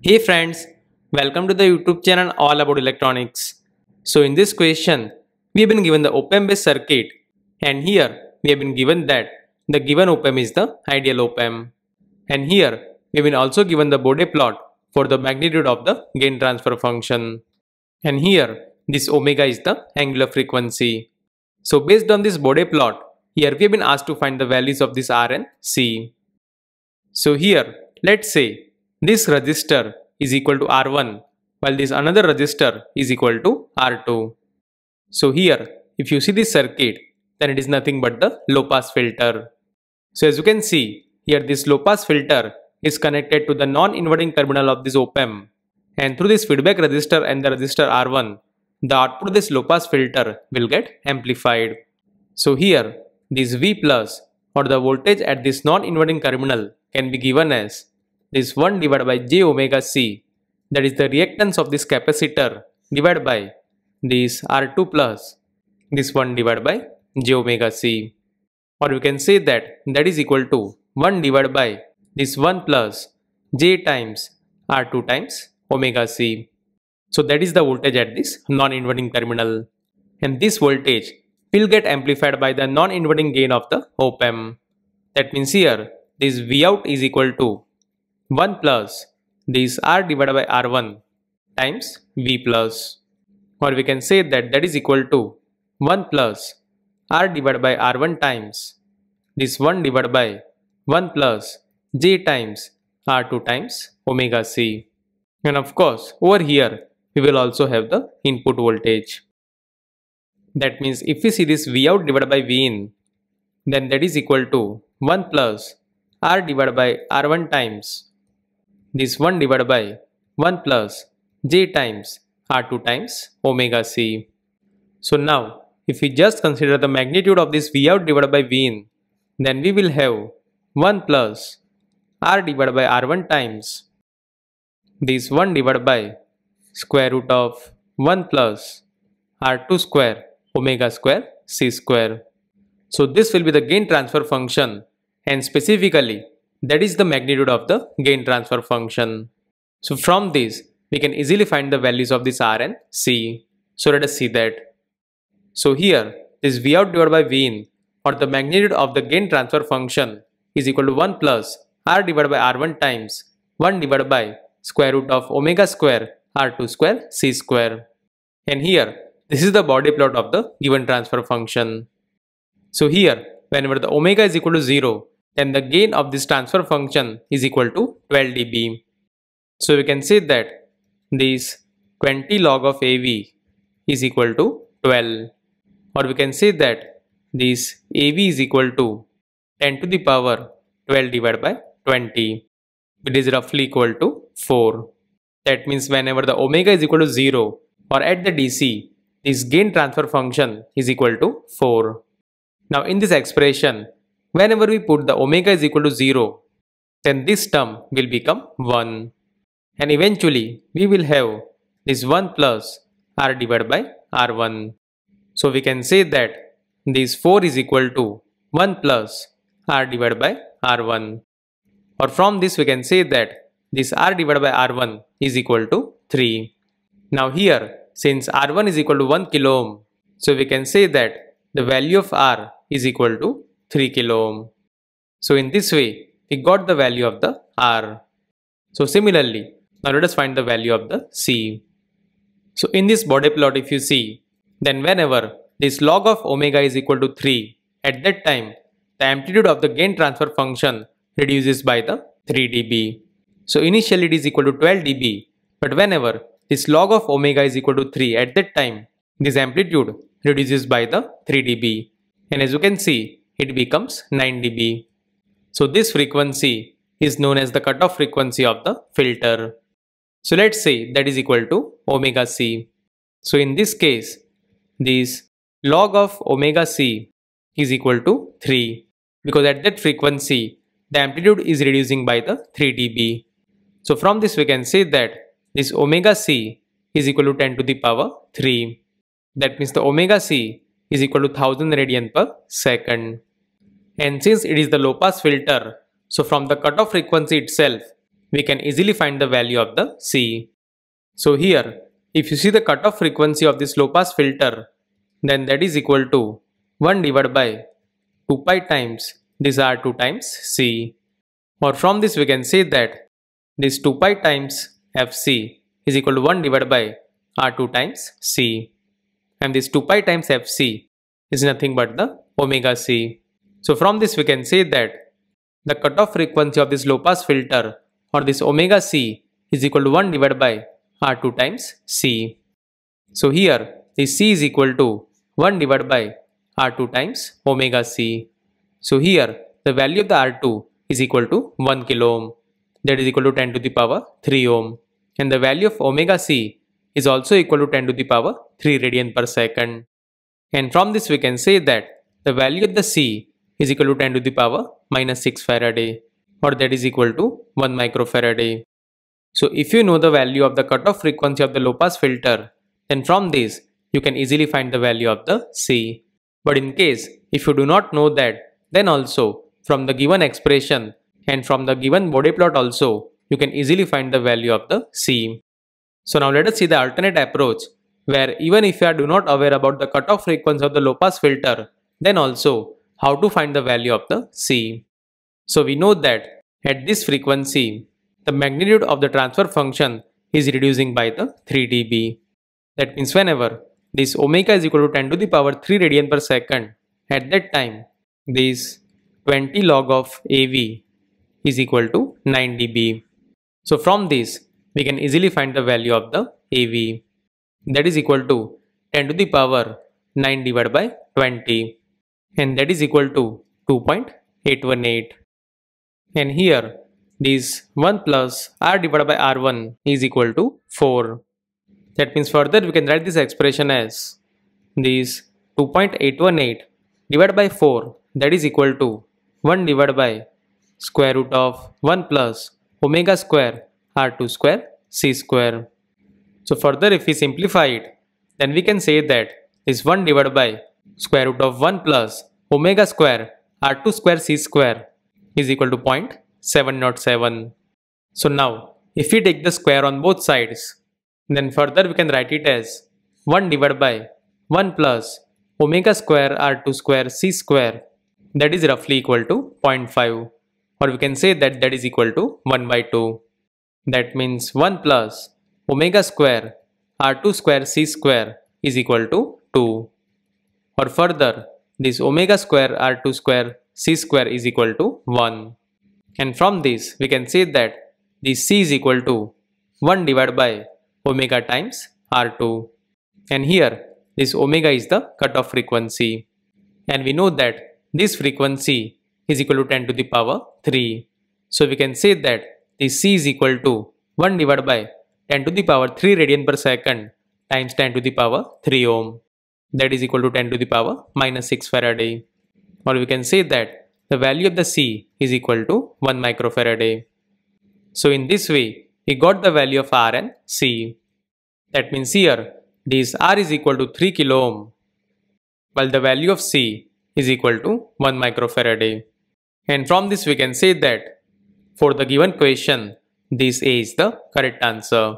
Hey friends, welcome to the YouTube channel all about electronics. So in this question, we have been given the op-amp based circuit and here we have been given that the given op-amp is the ideal op-amp. And here we have been also given the Bode plot for the magnitude of the gain transfer function. And here this omega is the angular frequency. So based on this Bode plot, here we have been asked to find the values of this R and C. So here, let's say this resistor is equal to R1 while this another resistor is equal to R2. So here, if you see this circuit, then it is nothing but the low pass filter. So as you can see, here this low pass filter is connected to the non-inverting terminal of this op-amp and through this feedback resistor and the resistor R1, the output of this low pass filter will get amplified. So here, this V plus or the voltage at this non-inverting terminal can be given as this 1 divided by j omega c that is the reactance of this capacitor divided by this R2 plus this 1 divided by j omega c or we can say that that is equal to 1 divided by this 1 plus j times R2 times omega c. So that is the voltage at this non-inverting terminal and this voltage will get amplified by the non-inverting gain of the op-amp. That means here this Vout is equal to 1 plus. This R divided by R1 times V plus. Or we can say that that is equal to 1 plus R divided by R1 times. This 1 divided by 1 plus J times R2 times omega C. And of course over here we will also have the input voltage. That means if we see this V out divided by V in, then that is equal to 1 plus R divided by R1 times this 1 divided by 1 plus J times R2 times omega C. So now if we just consider the magnitude of this V out divided by V in, then we will have 1 plus R divided by R1 times this 1 divided by square root of 1 plus R2 square omega square C square. So this will be the gain transfer function and specifically that is the magnitude of the gain transfer function. So from this we can easily find the values of this R and C. So let us see that. So here this V out divided by V in or the magnitude of the gain transfer function is equal to 1 plus R divided by R1 times 1 divided by square root of omega square R2 square C square. And here this is the Bode plot of the given transfer function. So here whenever the omega is equal to 0 then the gain of this transfer function is equal to 12 dB. So we can say that this 20 log of AV is equal to 12 or we can say that this AV is equal to 10 to the power 12 divided by 20 which is roughly equal to 4. That means whenever the omega is equal to 0 or at the DC, this gain transfer function is equal to 4. Now in this expression, whenever we put the omega is equal to 0, then this term will become 1. And eventually we will have this 1 plus r divided by r1. So we can say that this 4 is equal to 1 plus r divided by r1. Or from this we can say that this r divided by r1 is equal to 3. Now here since r1 is equal to 1 kilo ohm, so we can say that the value of r is equal to 3 kilo ohm. So in this way we got the value of the r. So similarly now let us find the value of the c. So in this Bode plot if you see then whenever this log of omega is equal to 3 at that time the amplitude of the gain transfer function reduces by the 3 dB. So initially it is equal to 12 dB but whenever this log of omega is equal to 3 at that time this amplitude reduces by the 3 dB and as you can see it becomes 9 dB. So this frequency is known as the cutoff frequency of the filter. So let's say that is equal to omega c. So in this case this log of omega c is equal to 3 because at that frequency the amplitude is reducing by the 3 dB. So from this we can say that this omega c is equal to 10 to the power 3. That means the omega c is equal to 1000 radian per second. And since it is the low pass filter, so from the cutoff frequency itself, we can easily find the value of the C. So here, if you see the cutoff frequency of this low pass filter, then that is equal to 1 divided by 2 pi times this R2 times C. Or from this we can say that this 2 pi times Fc is equal to 1 divided by R2 times C. And this 2 pi times Fc is nothing but the omega C. So from this we can say that the cutoff frequency of this low pass filter or this omega C is equal to 1 divided by R2 times C. So here this C is equal to 1 divided by R2 times omega C. So here the value of the R2 is equal to 1 kilo ohm that is equal to 10 to the power 3 ohm and the value of omega C is also equal to 10 to the power 3 radian per second. And from this we can say that the value of the C is equal to 10 to the power minus 6 Faraday or that is equal to 1 microfarad. So if you know the value of the cutoff frequency of the low pass filter, then from this you can easily find the value of the C. But in case if you do not know that, then also from the given expression and from the given Bode plot also, you can easily find the value of the C. So now let us see the alternate approach where even if you are do not aware about the cutoff frequency of the low pass filter, then also how to find the value of the C. So we know that at this frequency, the magnitude of the transfer function is reducing by the 3 dB. That means whenever this omega is equal to 10 to the power 3 radian per second, at that time, this 20 log of AV is equal to 9 dB. So from this, we can easily find the value of the AV. That is equal to 10 to the power 9 divided by 20 and that is equal to 2.818 and here this 1 plus r divided by r1 is equal to 4. That means further we can write this expression as this 2.818 divided by 4 that is equal to 1 divided by square root of 1 plus omega square r2 square c square. So further if we simplify it then we can say that this 1 divided by square root of 1 plus omega square r2 square c square is equal to 0.707. So now, if we take the square on both sides, then further we can write it as 1 divided by 1 plus omega square r2 square c square that is roughly equal to 0.5 or we can say that that is equal to 1 by 2. That means 1 plus omega square r2 square c square is equal to 2 or further this omega square r2 square c square is equal to 1. And from this we can say that this c is equal to 1 divided by omega times r2. And here this omega is the cutoff frequency. And we know that this frequency is equal to 10 to the power 3. So we can say that this c is equal to 1 divided by 10 to the power 3 radian per second times 10 to the power 3 ohm that is equal to 10 to the power minus 6 Faraday. Or we can say that the value of the C is equal to 1 microfarad. So in this way, we got the value of R and C. That means here, this R is equal to 3 kilo ohm, while the value of C is equal to 1 microfarad. And from this we can say that for the given question, this A is the correct answer.